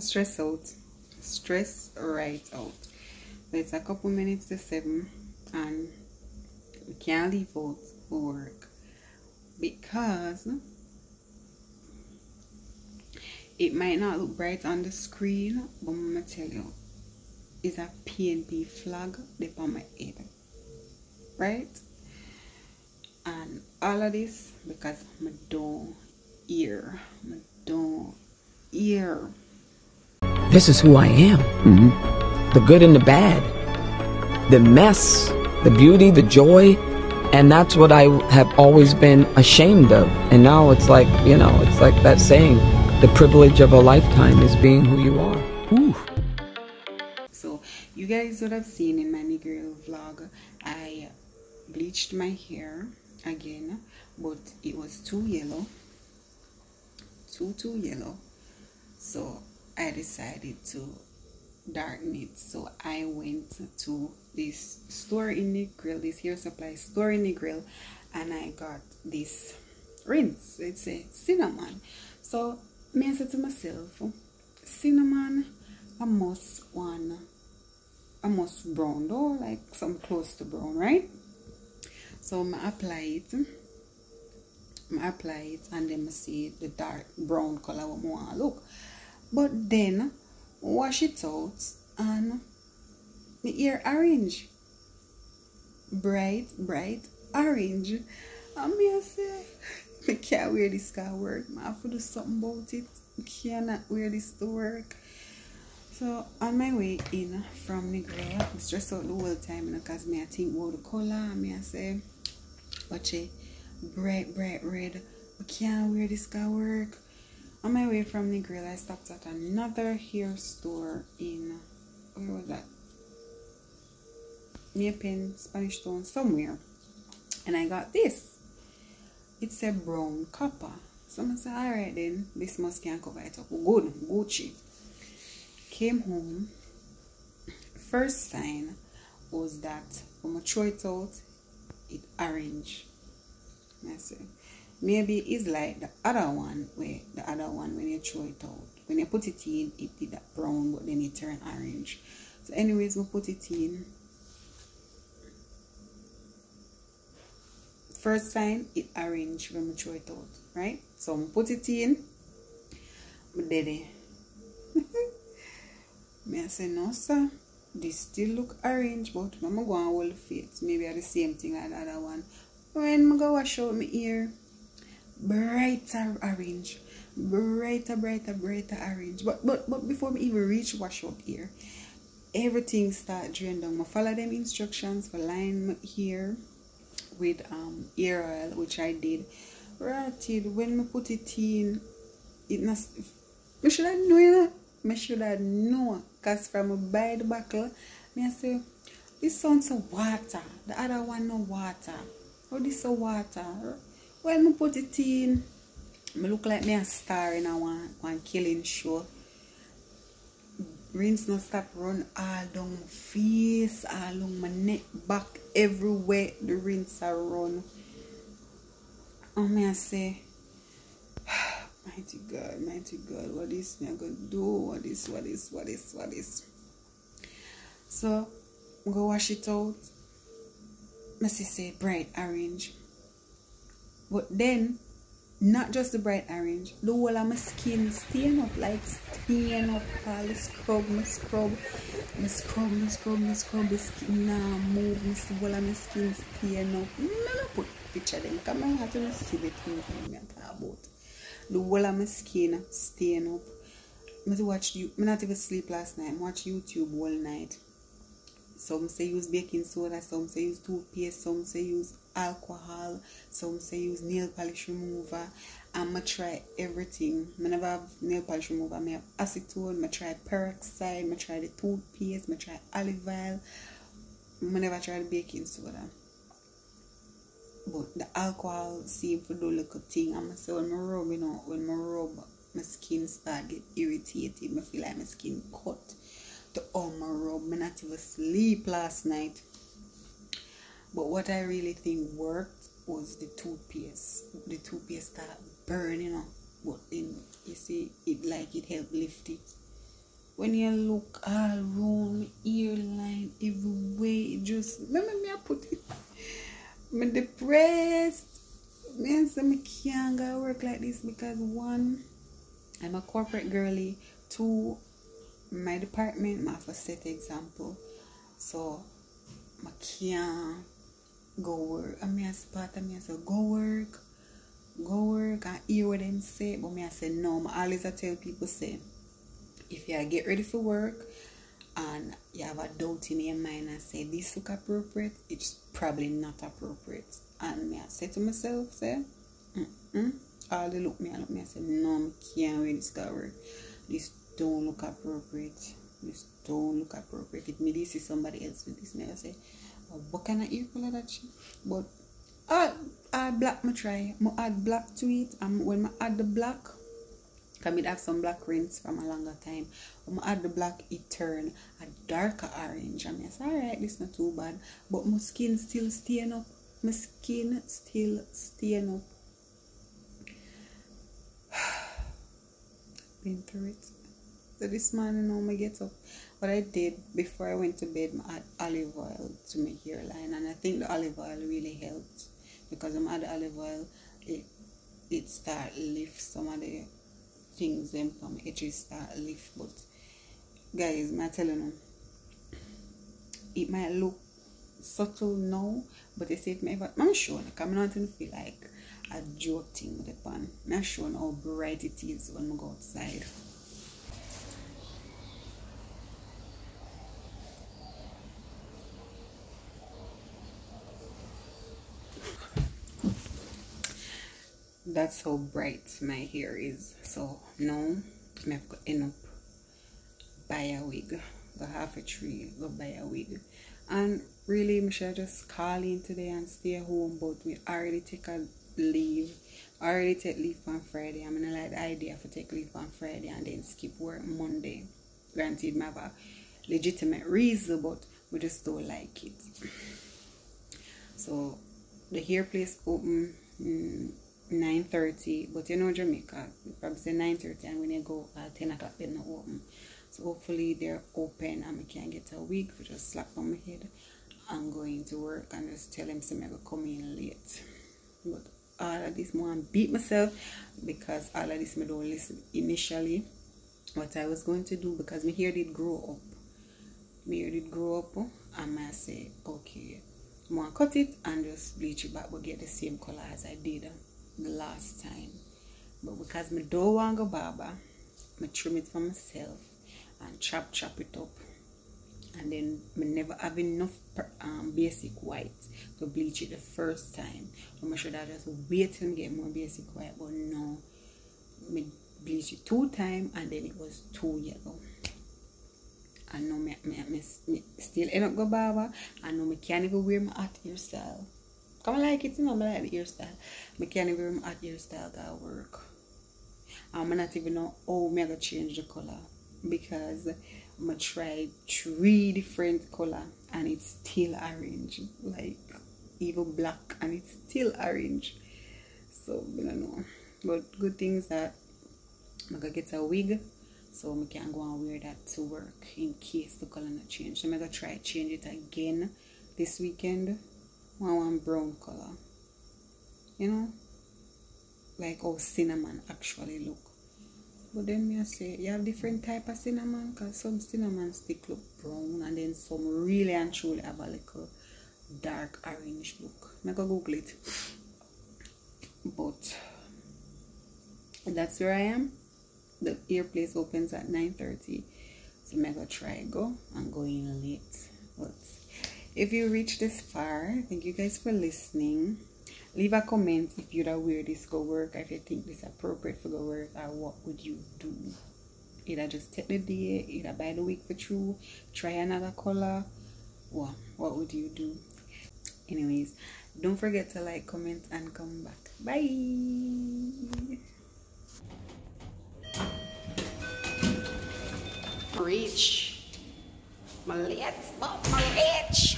stress out. Stress right out. It's a couple minutes to seven and we can't leave out for work. Because it might not look bright on the screen but i'm gonna tell you it's a PNP flag up on my head. Right? And all of this because I don't I don't this is who I am. Mm-hmm. The good and the bad, the mess, the beauty, the joy. And that's what I have always been ashamed of. And now it's like, you know, it's like that saying, the privilege of a lifetime is being who you are. Ooh. So, you guys would have seen in my Negril vlog, I bleached my hair again, but it was too yellow. Too, too yellow. So, I decided to darken it. So I went to this store in Negril, this hair supply store in Negril, and I got this rinse. It's a cinnamon. So me I said to myself, cinnamon, I must one, I must brown though, like some close to brown, right? So I apply it. I apply it and then I see the dark brown color what want look but then wash it out and the ear orange bright bright orange and me I say I can't wear this to work. I have to do something about it. I cannot wear this to work. So on my way in from Negril I stress out the whole time and because me I think about the color. Me I say watch it. Bright bright red. I can't wear this to work on my way from Negril, I stopped at another hair store in, where was that? Near Spanish Town, somewhere. And I got this. It's a brown copper. So I said, alright then, this must can cover it up. Good, Gucci. Came home. First sign was that when I throw it out, it orange. I said, maybe it's like the other one where the other one when you throw it out. When you put it in it did that brown but then it turned orange. So anyways we put it in. First time it orange when we throw it out right? So we put it in. But then me I say no sir. This still look orange but I'm going to hold faith maybe are the same thing like the other one. When I go wash out my ear brighter orange. Brighter brighter brighter orange. But but but before me even reach wash up here everything start drain down. I follow them instructions for line my hair with um ear oil which I did right when I put it in it must I should have known I should have known because from a the buckle me say this sounds so water. The other one no water. Oh this so water when I put it in, I look like me a star in a one, one killing show. Rinse not stop run all down my face, all along my neck, back, everywhere the rinse are run. And me I say, mighty God, mighty God, what is me I gonna do? What is, what is, what is, what is? So, go wash it out. I say bright orange. But then, not just the bright orange, the whole of my skin stain up, like stain up, all the scrub, my scrub, my scrub, my scrub, my scrub, the skin now move, my whole of my skin stain up. I'm not put picture them, because I have to see the things I'm talk about. The whole of my skin stain up. I watch you, I not even sleep last night, I watch YouTube all night. Some say use baking soda, some say use toothpaste, some say use alcohol, some say use nail polish remover. I'ma try everything. I never have nail polish remover. I have acetone, I try peroxide, I try the toothpaste, I try olive oil. I never try the baking soda. But the alcohol seem to do a thing. I'ma say when I rub, you know, when I rub, my skin start get irritated. I feel like my skin cut The my rub. I not even sleep last night. But what I really think worked was the toothpaste. The toothpaste started burning up. But then you see it like it helped lift it. when you look all round earline everywhere it just remember me I put it I'm depressed man so I can't go work like this because one I'm a corporate girly two my department my for set example so I can't go work. I mean as part of me I say go work. Go work. I hear what them say but me I say no I always I tell people say if you get ready for work and you have a doubt in your mind and say this look appropriate it's probably not appropriate. And me I say to myself say mm -mm. all they look me I look me I say no I can't wear this work. This don't look appropriate. This don't look appropriate. If me this is somebody else with this me I say Oh, what kind of color that she but I add black me try I add black to it and when I add the black I have some black rings from a longer time. When I add the black, it turn a darker orange. I mean, it's alright, this not too bad. But my skin still staying up. My skin still staying up. Been through it. So this morning, now I get up. What I did before I went to bed, I add olive oil to my hairline. And I think the olive oil really helped. Because I'm add olive oil, it, it start lift some of the things them from edges start lift but guys I'm telling you it might look subtle now but they say it may I'm sure like I'm not to feel like a jolting with the pan I'm not sure how bright it is when we go outside that's how bright my hair is so now I have to end up buy a wig go Half Way Tree go buy a wig. And really I should just call in today and stay home but we already take a leave already take leave on Friday. I'm gonna like the idea for take leave on Friday and then skip work Monday. Granted I a legitimate reason but we just don't like it. So the hair place open mm, 9.30 but you know Jamaica probably say 9.30 and when you go at 10 o'clock they're not open. So hopefully they're open and I can get a wig for just slap on my head and going to work and just tell them some to come in late. But all of this more I beat myself because all of this I don't listen initially. What I was going to do because my hair did grow up. My hair did grow up and I say okay I'm cut it and just bleach it back but get the same color as I did the last time. But because me don't want go barber, me trim it for myself and chop chop it up. And then me never have enough um, basic white to bleach it the first time. So I should have just wait and get more basic white. But no, me bleach it two times and then it was too yellow. And now me, me, still end up go barber. And now me can't even wear my hot hairstyle. Come like it, you know, I like the hairstyle. I can't even add hairstyle that work. I'm not even know how I'm going to change the color because I tried three different color and it's still orange. Like even black and it's still orange. So I don't know. But good things that I'm gonna get a wig so I can go and wear that to work in case the color not change. So I'm gonna try change it again this weekend one one brown color. You know? Like how cinnamon actually look. But then me I say you have different type of cinnamon? Because some cinnamon stick look brown and then some really and truly have a little dark orange look. I go google it. But that's where I am. The ear place opens at 9:30 so I'm gonna try go. And go in late if you reach this far thank you guys for listening. Leave a comment if you'd wear this go work if you think this is appropriate for go work or what would you do. Either just take the day either buy the wig for true try another color what what would you do? Anyways don't forget to like comment and come back. Bye! Reach my lips, but my reach